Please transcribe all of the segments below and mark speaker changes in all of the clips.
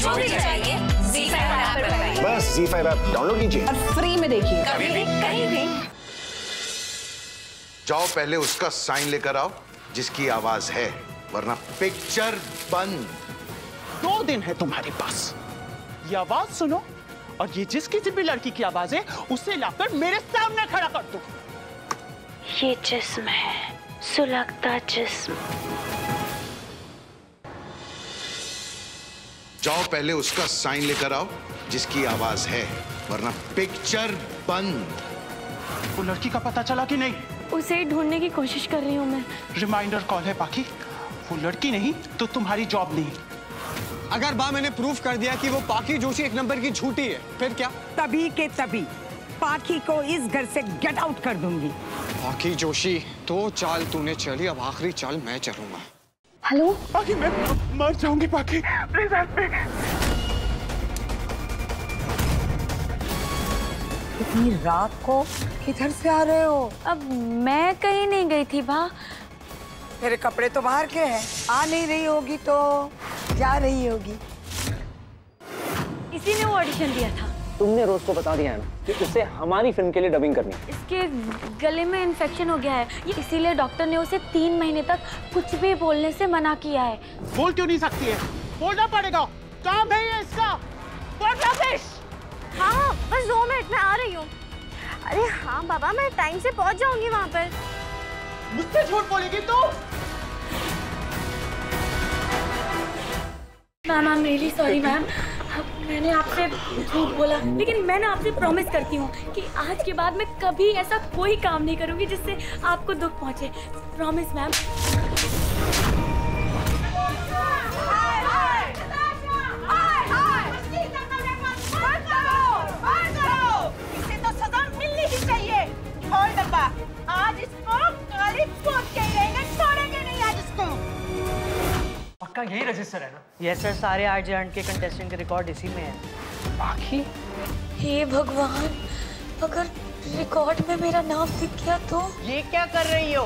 Speaker 1: जो भी चाहिए जी फाइव ऐप पर
Speaker 2: बस जी फाइव ऐप डाउनलोड कीजिए।
Speaker 3: और फ्री में देखिए।
Speaker 1: कभी भी कहीं भी।
Speaker 4: जाओ पहले उसका साइन लेकर आओ जिसकी आवाज़ है वरना पिक्चर बंद।
Speaker 5: दो दिन है तुम्हारे पास। ये आवाज़ सुनो और ये जिस किसी भी लड़की की आवाज़ है उसे लाकर मेरे सामने खड़ा कर दो।
Speaker 6: ये जिस्म है सुलगता जिस्म।
Speaker 4: जाओ पहले उसका साइन लेकर आओ जिसकी आवाज़ है वरना पिक्चर बंद।
Speaker 5: वो लड़की का पता चला कि नहीं?
Speaker 6: उसे ढूँढने की कोशिश कर रही हूँ मैं।
Speaker 5: रिमाइंडर कॉल है बाकी वो लड़की नहीं तो तुम्हारी जॉब नहीं।
Speaker 7: अगर बा मैंने प्रूफ कर दिया कि वो पाकी जोशी एक नंबर की झूठी है फिर क्या?
Speaker 3: तभी के तभी पाखी को इस घर से गेट आउट कर दूँगी।
Speaker 7: पाकी जोशी दो चाल तूने चली अब आखिरी चाल मैं चलूँगा।
Speaker 6: हेलो?
Speaker 5: बाकी मैं मर जाऊँगी बाकी प्लीज़ हेल्प मी
Speaker 3: इतनी रात को किधर से आ रहे हो?
Speaker 6: अब मैं कहीं नहीं गई थी भा।
Speaker 3: तेरे कपड़े तो बाहर के हैं। आ नहीं रही होगी तो जा रही होगी।
Speaker 6: इसी ने वो ऑडिशन दिया था।
Speaker 8: तुमने रोज को बता दिया है ना कि उसे हमारी फ़िल्म के लिए डबिंग करनी है।
Speaker 6: इसके गले में इन्फेक्शन हो गया है। इसीलिए डॉक्टर ने उसे तीन महीने तक कुछ भी बोलने से मना किया है।
Speaker 5: बोल क्यों नहीं सकती है? बोलना पड़ेगा। काम है ये इसका।
Speaker 6: हाँ बस दो मिनट में आ रही हूँ। अरे हाँ बाबा मैं टाइम से पहुँच जाऊँगी वहाँ पर।
Speaker 5: मुझसे झूठ बोलेगी तू?
Speaker 6: Ma'am I am really sorry ma'am. मैंने आपसे झूठ बोला। लेकिन मैं ना आपसे प्रॉमिस करती हूँ कि आज के बाद मैं कभी ऐसा कोई काम नहीं करूँगी जिससे आपको दुख पहुँचे। प्रॉमिस मैम
Speaker 9: तो चाहिए। आज इसको काली
Speaker 10: पक्का यही रजिस्टर है ना?
Speaker 11: यस सर सारे आर जे के कंटेस्टेंट के रिकॉर्ड इसी में है।
Speaker 5: बाकी?
Speaker 6: हे भगवान अगर रिकॉर्ड में मेरा नाम दिख गया तो?
Speaker 11: ये क्या कर रही हो?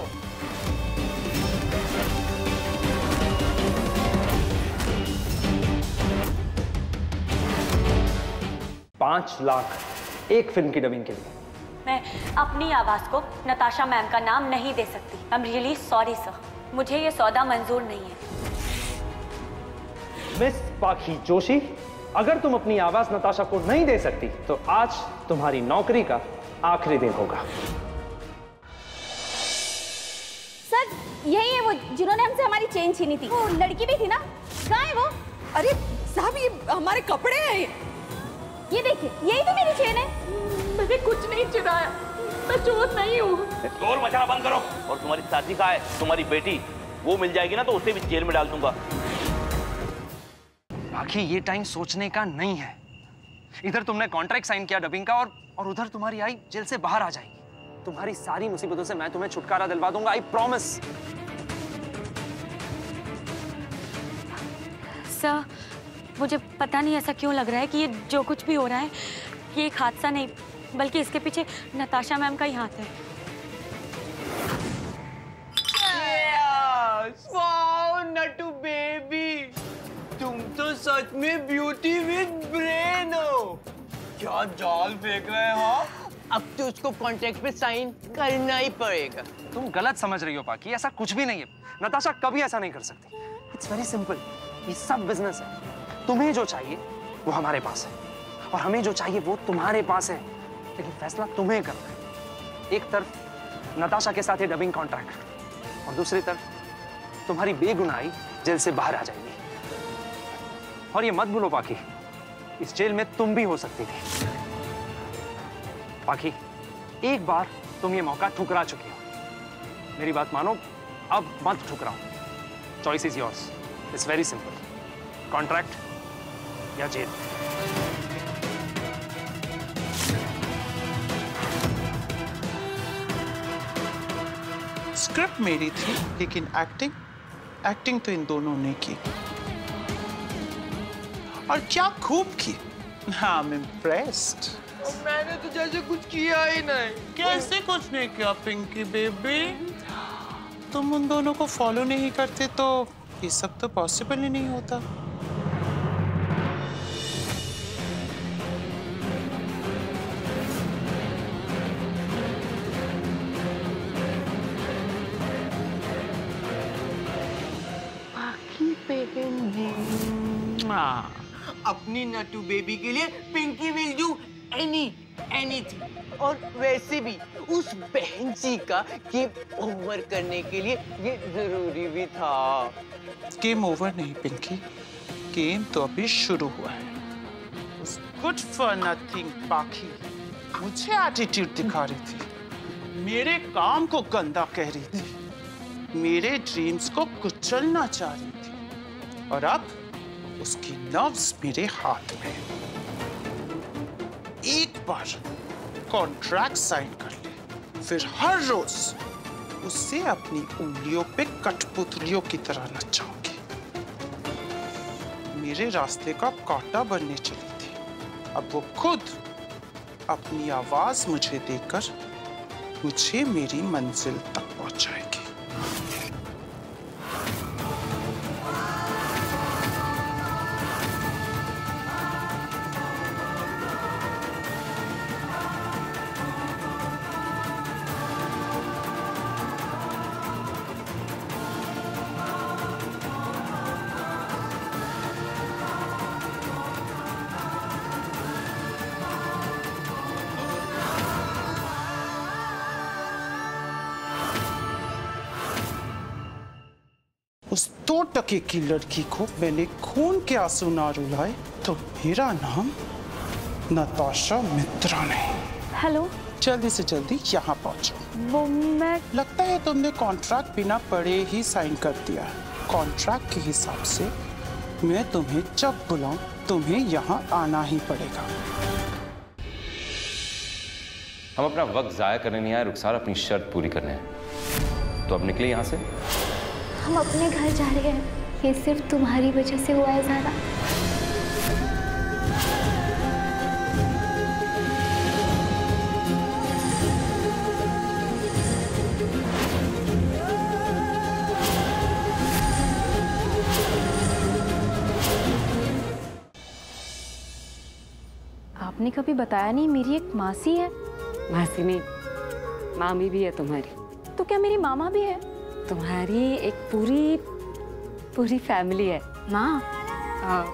Speaker 8: पाँच लाख एक फ़िल्म की डबिंग के लिए।
Speaker 6: मैं अपनी आवाज़ को नताशा मैम का नाम नहीं दे सकती। I am really sorry sir मुझे ये सौदा मंजूर नहीं है।
Speaker 8: मिस पाखी जोशी अगर तुम अपनी आवाज़ नताशा को नहीं दे सकती तो आज तुम्हारी नौकरी का आखिरी दिन होगा।
Speaker 9: सर यही है वो जिन्होंने हमसे हमारी चेन छीनी थी। वो लड़की भी थी ना? कहाँ है वो?
Speaker 3: अरे साहब ये हमारे कपड़े हैं।
Speaker 9: ये देखिए यही तो मेरी चेन है।
Speaker 5: मैंने कुछ नहीं चुराया। मैं चोर नहीं हूँ।
Speaker 12: शोर मचाना बंद करो। और तुम्हारी साथी का है तुम्हारी बेटी वो मिल जाएगी ना तो उसे भी जेल में डाल दूँगा।
Speaker 7: बाकी ये टाइम सोचने का नहीं है। इधर तुमने कॉन्ट्रैक्ट साइन किया डबिंग का और और उधर तुम्हारी आई जेल से बाहर आ जाएगी। तुम्हारी सारी मुसीबतों से मैं तुम्हें छुटकारा दिलवा दूँगा आई प्रॉमिस
Speaker 6: सर मुझे पता नहीं ऐसा क्यों लग रहा है कि ये जो कुछ भी हो रहा है ये एक हादसा नहीं बल्कि इसके पीछे नताशा मैम का ही हाथ है।
Speaker 11: बेबी तुम तो सच में ब्यूटी विद ब्रेन हो। क्या जाल फेंक रहे हो अब तो उसको कॉन्ट्रैक्ट पे साइन करना ही पड़ेगा।
Speaker 7: तुम गलत समझ रही हो पाकि। ऐसा कुछ भी नहीं है। नताशा कभी ऐसा नहीं कर सकती। इट्स वेरी सिंपल ये सब बिज़नेस है। तुम्हें जो चाहिए वो हमारे पास है। और हमें जो चाहिए वो तुम्हारे पास है। लेकिन फैसला तुम्हें करना है। एक तरफ़ नताशा के साथ ये डबिंग कॉन्ट्रैक्ट और दूसरी तरफ़ तुम्हारी बेगुनाही जेल से बाहर आ जाएगी। और ये मत भूलो पाकी इस जेल में तुम भी हो सकती थी। पाकी एक बार तुम ये मौका ठुकरा चुकी हो। मेरी बात मानो, अब मत ठुकराओ। Choice is yours it's very simple contract या जेल।
Speaker 5: स्क्रिप्ट मेरी थी, लेकिन एक्टिंग एक्टिंग तो इन दोनों ने की। और क्या खूब की। हाँ, I'm impressed.
Speaker 11: मैंने तो जैसे कुछ किया ही नहीं।
Speaker 5: कैसे कुछ नहीं किया पिंकी बेबी? तुम उन दोनों को फॉलो नहीं करते तो ये सब तो पॉसिबल ही नहीं होता। Ah.
Speaker 11: अपनी नटू बेबी के लिए Pinky will do any anything और वैसे भी उस बहन जी का गेम ओवर करने के लिए ये ज़रूरी भी था।
Speaker 5: गेम ओवर नहीं पिंकी। गेम तो अभी शुरू हुआ है। गुड फॉर नथिंग पाखी मुझे एटीट्यूड दिखा रही थी। मेरे काम को गंदा कह रही थी। मेरे ड्रीम्स को कुचलना चाह रही थी। और अब उसकी नर्व्स मेरे हाथ में। एक बार कॉन्ट्रैक्ट साइन कर ले, फिर हर रोज उससे अपनी उंगलियों पे कठपुतलियों की तरह नचाऊँगी मेरे रास्ते का कांटा बनने चली थी। अब वो खुद अपनी आवाज़ मुझे देकर मुझे मेरी मंजिल तक पहुंचाएगी। दो टके की लड़की को मैंने खून के आँसू ना रुलाए तो मेरा नाम नताशा मित्रा नहीं।
Speaker 6: हेलो?
Speaker 5: जल्दी से जल्दी यहाँ पहुंचो।
Speaker 6: वो मैं
Speaker 5: लगता है तुमने कॉन्ट्रैक्ट बिना पढ़े ही साइन कर दिया कॉन्ट्रैक्ट के हिसाब से मैं तुम्हें जब बुलाऊं तुम्हें यहाँ आना ही पड़ेगा।
Speaker 2: हम अपना वक्त जाया करने नहीं आए रुखसार अपनी शर्त पूरी करने हैं। तो अब निकले यहाँ से।
Speaker 13: हम अपने घर जा रहे हैं। ये सिर्फ़ तुम्हारी वजह से हुआ है ज़ारा।
Speaker 14: आपने कभी बताया नहीं मेरी एक मासी है?
Speaker 15: मासी नहीं मामी भी है तुम्हारी।
Speaker 14: तो क्या मेरी मामा भी है?
Speaker 15: तुम्हारी एक पूरी पूरी फैमिली है।
Speaker 14: माँ?
Speaker 15: हाँ।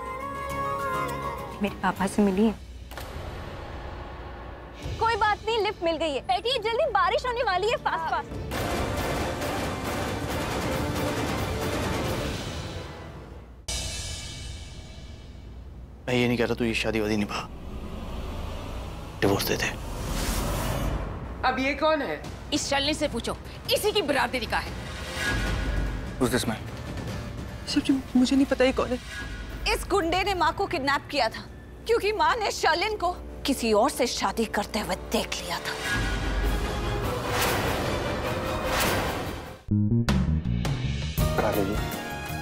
Speaker 14: मेरे पापा से मिली है।
Speaker 6: कोई बात नहीं लिफ्ट मिल गई है। बैठिए जल्दी बारिश होने वाली है फास्ट फास्ट
Speaker 16: मैं ये नहीं कहता तू ये शादी वादी निभा। डिवोर्स दे दे
Speaker 17: अब ये कौन है?
Speaker 18: इस चलने से पूछो। इसी की बरादरी का है।
Speaker 16: Who's this man?
Speaker 17: सच मुझे नहीं पता ये कौन है।
Speaker 1: इस गुंडे ने माँ को किडनैप किया था क्योंकि माँ ने शर्लिन को किसी और से शादी करते हुए देख लिया था।
Speaker 19: जी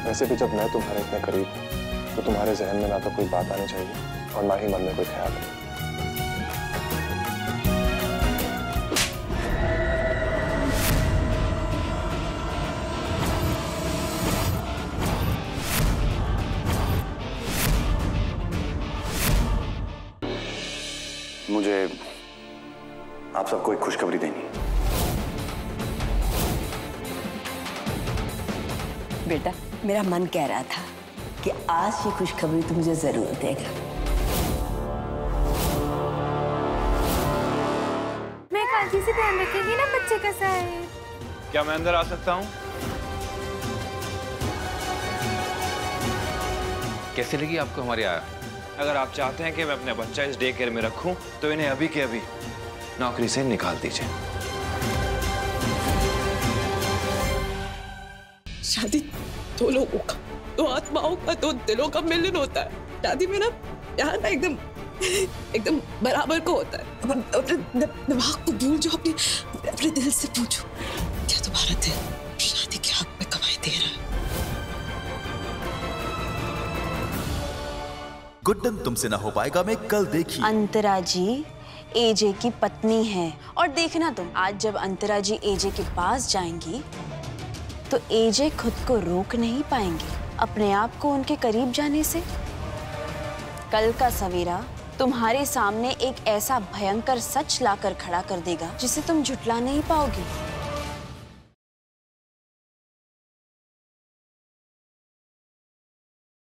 Speaker 19: वैसे भी जब मैं तुम्हारे इतने करीब हूँ तो तुम्हारे जहन में ना तो कोई बात आनी चाहिए और ना ही मन में कोई ख्याल मुझे आप सबको एक खुशखबरी देनी।
Speaker 20: बेटा मेरा मन कह रहा था कि आज ये खुशखबरी तो मुझे ज़रूर देगा।
Speaker 6: मैं काजी से ध्यान रखेगी ना बच्चे का साहेब
Speaker 2: क्या मैं अंदर आ सकता हूँ? कैसे लगी आपको हमारी आया
Speaker 21: अगर आप चाहते हैं कि मैं अपने बच्चा इस डे केयर में रखूँ तो इन्हें अभी के अभी नौकरी से निकाल दीजिए।
Speaker 17: शादी दो लोगों का, दो आत्माओं का, दो दिलों का मिलन होता है। शादी में ना प्यार ना एकदम एकदम बराबर को होता है। अपने दिमाग को भूल जाओ, अपने अपने दिल से पूछो, क्या तुम्हारा दिल शादी के हक में कमाई दे रहा है?
Speaker 22: गुड्डन तुमसे ना हो पाएगा, मैं कल देखी।
Speaker 20: अंतरा जी एजे की पत्नी है। और देखना तुम, आज जब अंतरा जी एजे के पास जाएँगी तो एजे खुद को रोक नहीं पाएँगी, अपने आप को उनके करीब जाने से। कल का सवेरा तुम्हारे सामने एक ऐसा भयंकर सच लाकर खड़ा कर देगा, जिसे तुम झुटला नहीं पाओगी।